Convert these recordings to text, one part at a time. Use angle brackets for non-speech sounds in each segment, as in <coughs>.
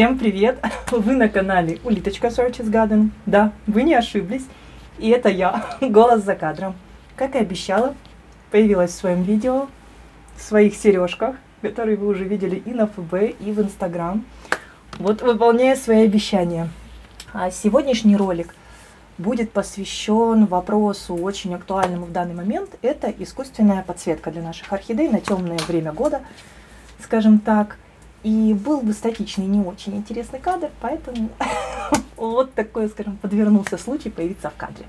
Всем привет! <laughs> Вы на канале Улиточка Searches Garden. Да, вы не ошиблись. И это я, <laughs> голос за кадром. Как и обещала, появилась в своем видео, в своих сережках, которые вы уже видели и на ФБ, и в Инстаграм. Вот выполняю свои обещания. А сегодняшний ролик будет посвящен вопросу очень актуальному в данный момент. Это искусственная подсветка для наших орхидей на темное время года, скажем так. И был бы статичный, не очень интересный кадр, поэтому <laughs> вот такой, скажем, подвернулся случай появиться в кадре.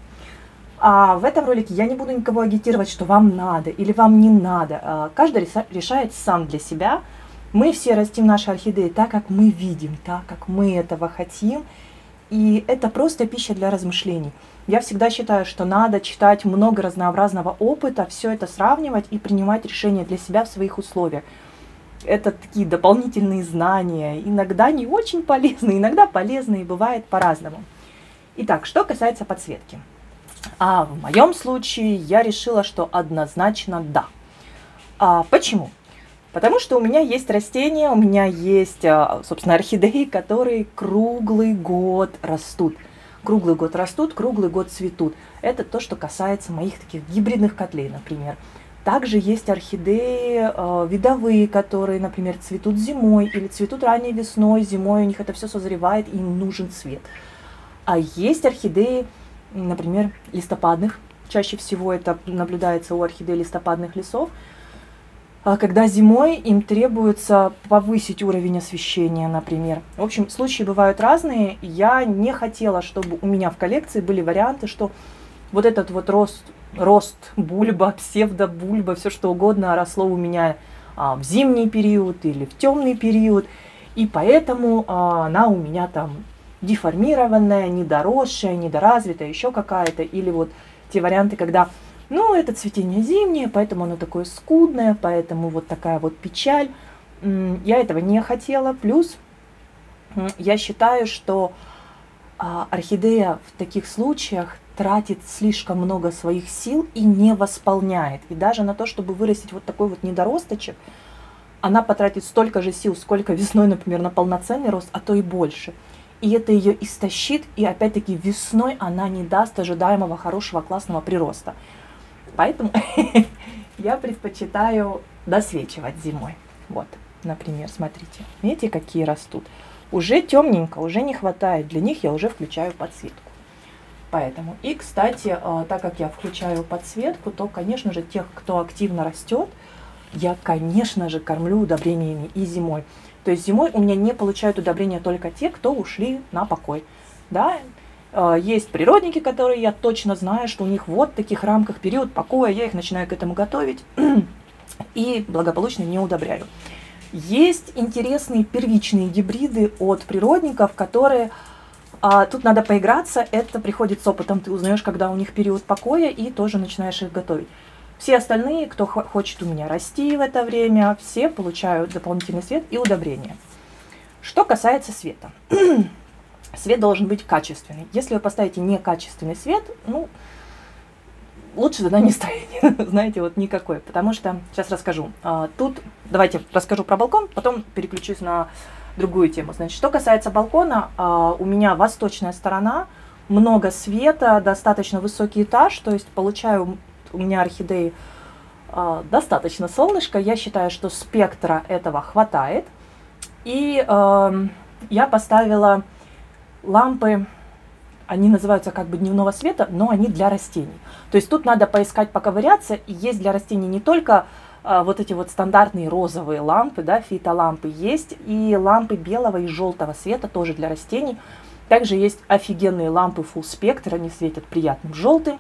А в этом ролике я не буду никого агитировать, что вам надо или вам не надо. А каждый решает сам для себя. Мы все растим наши орхидеи так, как мы видим, так, как мы этого хотим. И это просто пища для размышлений. Я всегда считаю, что надо читать много разнообразного опыта, все это сравнивать и принимать решения для себя в своих условиях это такие дополнительные знания, иногда не очень полезные, иногда полезные, бывает по-разному. Итак, что касается подсветки. А в моем случае я решила, что однозначно да. А почему? Потому что у меня есть растения, у меня есть, а, собственно, орхидеи, которые круглый год растут. Круглый год растут, круглый год цветут. Это то, что касается моих таких гибридных котлей, например. Также есть орхидеи э, видовые, которые, например, цветут зимой или цветут ранней весной, зимой у них это все созревает, им нужен цвет. А есть орхидеи, например, листопадных, чаще всего это наблюдается у орхидей листопадных лесов, а когда зимой им требуется повысить уровень освещения, например. В общем, случаи бывают разные. Я не хотела, чтобы у меня в коллекции были варианты, что вот этот вот рост рост бульба, <laughs> псевдобульба, все что угодно росло у меня а, в зимний период или в темный период. И поэтому а, она у меня там деформированная, недоросшая, недоразвитая, еще какая-то. Или вот те варианты, когда, ну, это цветение зимнее, поэтому оно такое скудное, поэтому вот такая вот печаль. Я этого не хотела. Плюс я считаю, что а, орхидея в таких случаях тратит слишком много своих сил и не восполняет. И даже на то, чтобы вырастить вот такой вот недоросточек, она потратит столько же сил, сколько весной, например, на полноценный рост, а то и больше. И это ее истощит, и опять-таки весной она не даст ожидаемого хорошего классного прироста. Поэтому <laughs> я предпочитаю досвечивать зимой. Вот, например, смотрите, видите, какие растут. Уже темненько, уже не хватает, для них я уже включаю подсветку. Поэтому. И, кстати, э, так как я включаю подсветку, то, конечно же, тех, кто активно растет, я, конечно же, кормлю удобрениями и зимой. То есть зимой у меня не получают удобрения только те, кто ушли на покой. Да? Э, есть природники, которые я точно знаю, что у них вот в таких рамках период покоя, я их начинаю к этому готовить <clears throat> и благополучно не удобряю. Есть интересные первичные гибриды от природников, которые а тут надо поиграться, это приходит с опытом, ты узнаешь, когда у них период покоя, и тоже начинаешь их готовить. Все остальные, кто хочет у меня расти в это время, все получают дополнительный свет и удобрения. Что касается света. <clears throat> свет должен быть качественный. Если вы поставите некачественный свет, ну, лучше тогда не ставить, <laughs> знаете, вот никакой, потому что, сейчас расскажу. А, тут, давайте расскажу про балкон, потом переключусь на другую тему. Значит, что касается балкона, а, у меня восточная сторона, много света, достаточно высокий этаж, то есть получаю у меня орхидеи а, достаточно солнышко. Я считаю, что спектра этого хватает. И э, я поставила лампы, они называются как бы дневного света, но они для растений. То есть тут надо поискать, поковыряться, и есть для растений не только вот эти вот стандартные розовые лампы, да, фитолампы есть, и лампы белого и желтого цвета тоже для растений. Также есть офигенные лампы full спектр, они светят приятным желтым.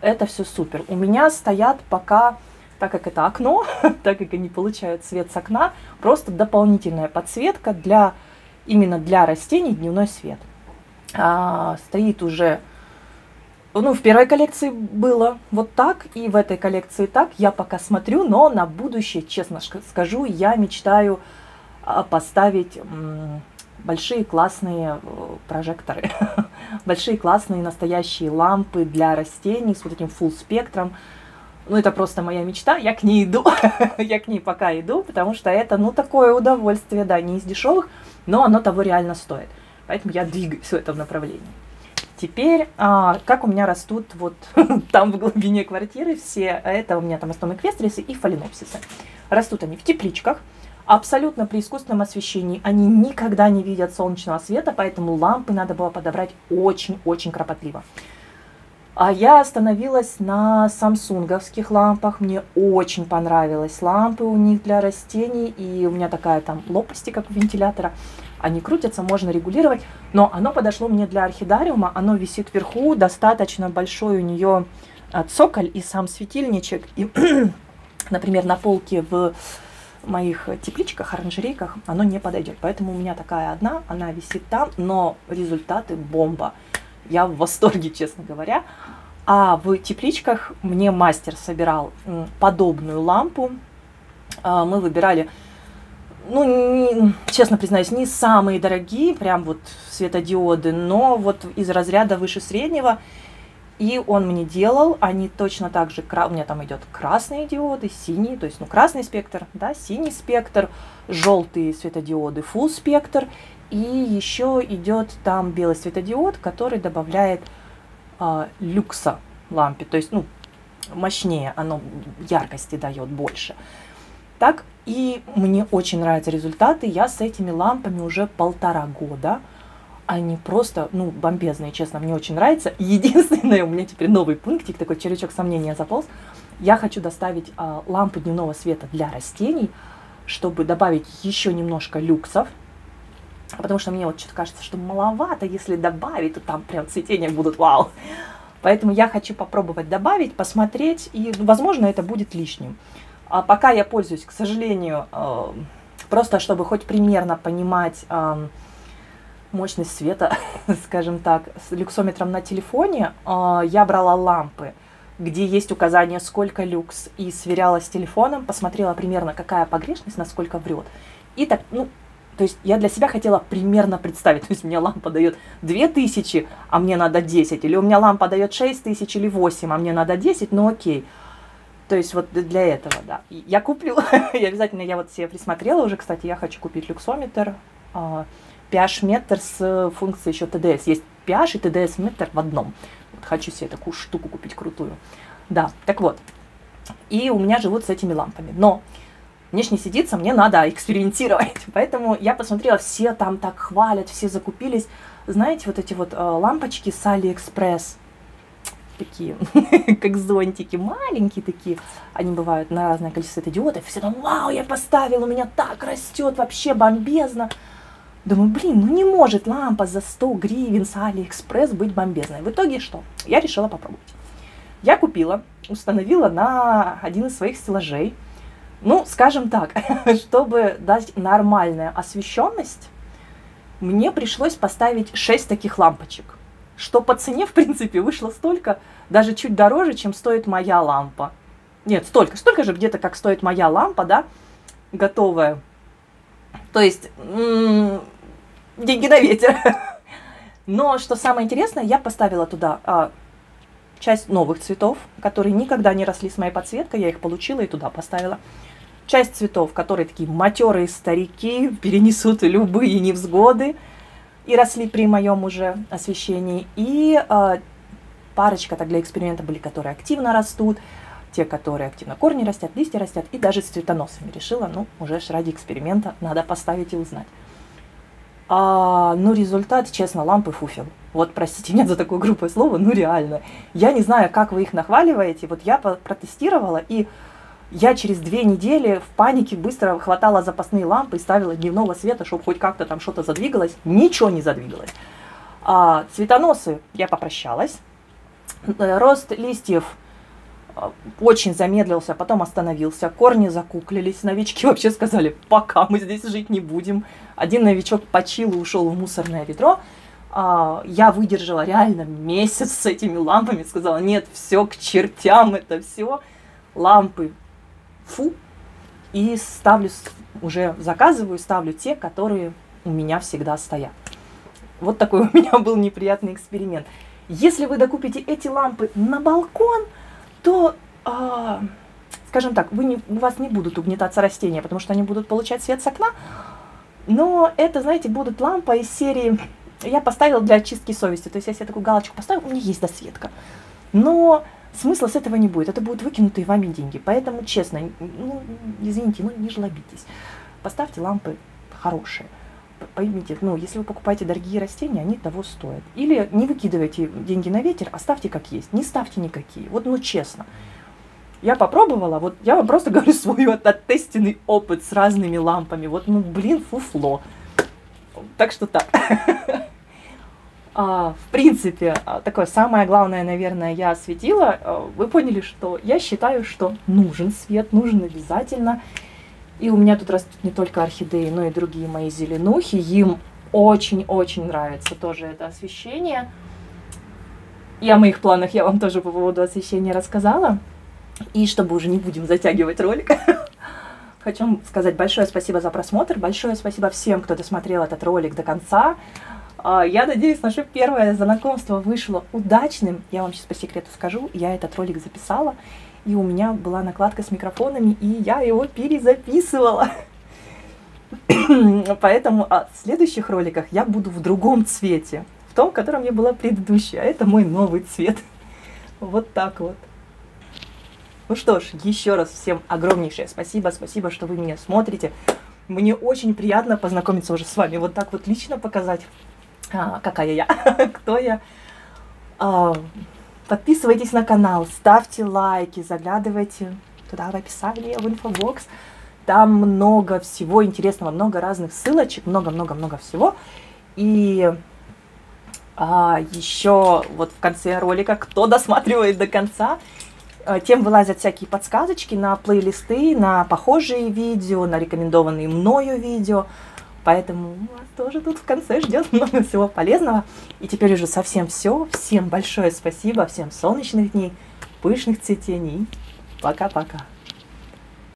Это все супер. У меня стоят пока, так как это окно, <laughs> так как они получают свет с окна, просто дополнительная подсветка для именно для растений дневной свет. А, стоит уже ну, в первой коллекции было вот так, и в этой коллекции так. Я пока смотрю, но на будущее, честно скажу, я мечтаю а, поставить большие классные э, прожекторы, <laughs> большие классные настоящие лампы для растений с вот этим full спектром. Ну, это просто моя мечта, я к ней иду, <laughs> я к ней пока иду, потому что это, ну, такое удовольствие, да, не из дешевых, но оно того реально стоит. Поэтому я двигаюсь в этом направлении. Теперь, а, как у меня растут вот <laughs> там в глубине квартиры все, это у меня там основные квестрисы и фаленопсисы. Растут они в тепличках, абсолютно при искусственном освещении. Они никогда не видят солнечного света, поэтому лампы надо было подобрать очень-очень кропотливо. А я остановилась на самсунговских лампах. Мне очень понравилось. Лампы у них для растений. И у меня такая там лопасти, как у вентилятора. Они крутятся, можно регулировать. Но оно подошло мне для орхидариума. Оно висит вверху. Достаточно большой у нее а, цоколь и сам светильничек. И, <clears throat> например, на полке в моих тепличках, оранжерейках оно не подойдет. Поэтому у меня такая одна, она висит там, но результаты бомба. Я в восторге, честно говоря. А в тепличках мне мастер собирал подобную лампу. А, мы выбирали, ну, не, честно признаюсь, не самые дорогие, прям вот светодиоды, но вот из разряда выше среднего. И он мне делал, они точно так же, у меня там идет красные диоды, синие, то есть, ну, красный спектр, да, синий спектр, желтые светодиоды, full спектр, и еще идет там белый светодиод, который добавляет э, люкса лампе, то есть, ну, мощнее, оно яркости дает больше. Так, и мне очень нравятся результаты. Я с этими лампами уже полтора года. Они просто, ну, бомбезные, честно, мне очень нравится. <laughs> Единственное, у меня теперь новый пунктик, такой червячок сомнения заполз. Я хочу доставить а, лампы дневного света для растений, чтобы добавить еще немножко люксов, Потому что мне вот что-то кажется, что маловато, если добавить, то там прям цветения будут вау. Поэтому я хочу попробовать добавить, посмотреть, и, возможно, это будет лишним. А пока я пользуюсь, к сожалению, э, просто чтобы хоть примерно понимать э, мощность света, <laughs> скажем так, с люксометром на телефоне, э, я брала лампы, где есть указание, сколько люкс, и сверяла с телефоном, посмотрела примерно, какая погрешность, насколько врет. И так, ну, то есть я для себя хотела примерно представить, <laughs> то есть меня лампа дает 2000, а мне надо 10, или у меня лампа дает 6000 или 8, а мне надо 10, ну окей. То есть вот для этого, да. Я куплю, <laughs> я обязательно, я вот себе присмотрела уже, кстати, я хочу купить люксометр, pH-метр с функцией еще TDS. Есть pH и TDS-метр в одном. Вот хочу себе такую штуку купить крутую. Да, так вот. И у меня живут с этими лампами. Но мне ж не сидится, мне надо экспериментировать. <laughs> Поэтому я посмотрела, все там так хвалят, все закупились. Знаете, вот эти вот э, лампочки с Алиэкспресс, такие, <laughs> как зонтики, маленькие такие. Они бывают на разное количество светодиодов. Все там, вау, я поставил, у меня так растет, вообще бомбезно. Думаю, блин, ну не может лампа за 100 гривен с Алиэкспресс быть бомбезной. В итоге что? Я решила попробовать. Я купила, установила на один из своих стеллажей, ну, скажем так, <laughs> чтобы дать нормальную освещенность, мне пришлось поставить 6 таких лампочек. Что по цене, в принципе, вышло столько, даже чуть дороже, чем стоит моя лампа. Нет, столько, столько же где-то, как стоит моя лампа, да, готовая. То есть, м-м, деньги на ветер. <laughs> Но что самое интересное, я поставила туда а, часть новых цветов, которые никогда не росли с моей подсветкой, я их получила и туда поставила часть цветов, которые такие матерые старики, перенесут любые невзгоды и росли при моем уже освещении. И э, парочка так для эксперимента были, которые активно растут, те, которые активно корни растят, листья растят, и даже с цветоносами решила, ну, уже ради эксперимента надо поставить и узнать. А, ну, результат, честно, лампы фуфел. Вот, простите <laughs> меня за такое грубое слово, ну, реально. Я не знаю, как вы их нахваливаете, вот я протестировала, и я через две недели в панике быстро хватала запасные лампы и ставила дневного света, чтобы хоть как-то там что-то задвигалось. Ничего не задвигалось. А, цветоносы я попрощалась. Э, рост листьев а, очень замедлился, потом остановился. Корни закуклились. Новички вообще сказали, пока мы здесь жить не будем. Один новичок почил и ушел в мусорное ведро. А, я выдержала реально месяц с этими лампами. Сказала, нет, все к чертям, это все. Лампы фу, и ставлю, уже заказываю, ставлю те, которые у меня всегда стоят. Вот такой <laughs> у меня был неприятный эксперимент. Если вы докупите эти лампы на балкон, то а, скажем так, вы не, у вас не будут угнетаться растения, потому что они будут получать свет с окна, но это, знаете, будут лампа из серии я поставила для очистки совести. То есть, если я такую галочку поставила, у меня есть досветка. Но смысла с этого не будет. Это будут выкинутые вами деньги. Поэтому, честно, ну, извините, ну не жлобитесь. Поставьте лампы хорошие. Поймите, ну, если вы покупаете дорогие растения, они того стоят. Или не выкидывайте деньги на ветер, оставьте как есть. Не ставьте никакие. Вот, ну, честно. Я попробовала, вот я вам просто <laughs> говорю свой вот оттестенный опыт с разными лампами. Вот, ну, блин, фуфло. Так что так. <laughs> а, в принципе, а, такое самое главное, наверное, я осветила. А, вы поняли, что я считаю, что нужен свет, нужен обязательно. И у меня тут растут не только орхидеи, но и другие мои зеленухи. Им очень-очень нравится тоже это освещение. И о моих планах я вам тоже по поводу освещения рассказала. И чтобы уже не будем затягивать ролик, <laughs> хочу сказать большое спасибо за просмотр, большое спасибо всем, кто досмотрел этот ролик до конца. А, я надеюсь, наше первое знакомство вышло удачным. Я вам сейчас по секрету скажу, я этот ролик записала, и у меня была накладка с микрофонами, и я его перезаписывала. <coughs> Поэтому а, в следующих роликах я буду в другом цвете, в том, в котором я была предыдущая. А это мой новый цвет. Вот так вот. Ну что ж, еще раз всем огромнейшее спасибо, спасибо, что вы меня смотрите. Мне очень приятно познакомиться уже с вами, вот так вот лично показать, а, какая я, <laughs> кто я. А, подписывайтесь на канал, ставьте лайки, заглядывайте туда в описание, в инфобокс. Там много всего интересного, много разных ссылочек, много-много-много всего. И а, еще вот в конце ролика, кто досматривает до конца, Э, тем вылазят всякие подсказочки на плейлисты, на похожие видео, на рекомендованные мною видео. Поэтому вас тоже тут в конце ждет много всего полезного. И теперь уже совсем все. Всем большое спасибо, всем солнечных дней, пышных цветений. Пока-пока.